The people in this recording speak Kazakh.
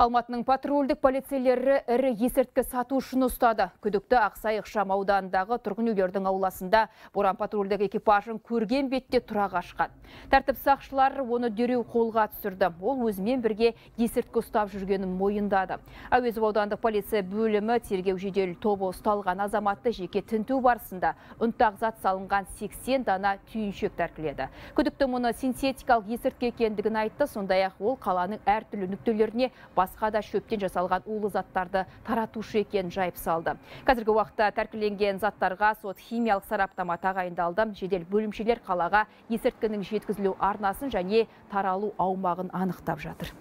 Алматының патрульдік полицейлері ірі есірткі сатушыны ұстады. Күдікті Ақсай ықшам ауданындағы тұрғын үйлердің ауласында боран патрульдік экипажын көрген бетте тұра қашқан. Тәртіп сақшылар оны дереу қолға түсірді. Ол өзімен бірге есірткі ұстап жүргенін мойындады. Әуезов аудандық полиция бөлімі тергеу жедел тобы ұсталған азаматты жеке тінту барысында ұнтақ зат салынған 80 дана түйіншек тәркіледі. Күдікті мұны синтетикалық есірткі екендігін айтты, сондай-ақ ол қаланың әртүрлі нүктелеріне басқа да шөптен жасалған улы заттарды таратушы екенін жайып салды. Қазіргі уақытта тәркіленген заттарға сот химиялық сараптама тағайындалды. Жедел бөлімшелер қалаға есірткінің жеткізілу арнасын және таралу аумағын анықтап жатыр.